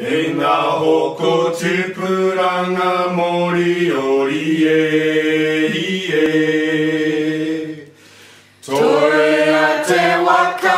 He ngā hoko mori ori e Tore a te waka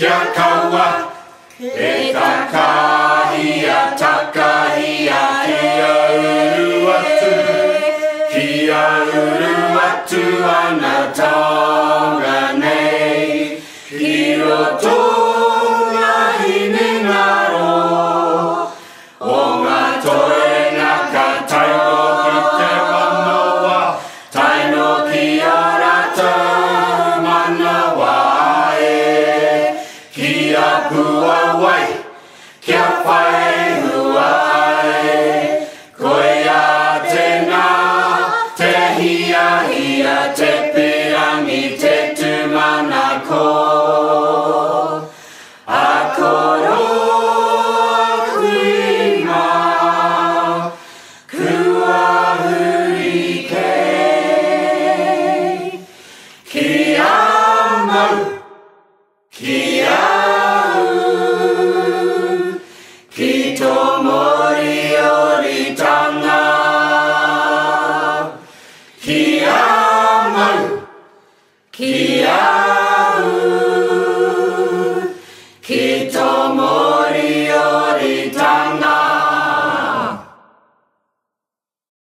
kia kaua, e kakao. a hua wai Kia whae hua ai Koe a te ngā Te hia hia te pirangi te tūmana ko A koro Yeah. Tomo.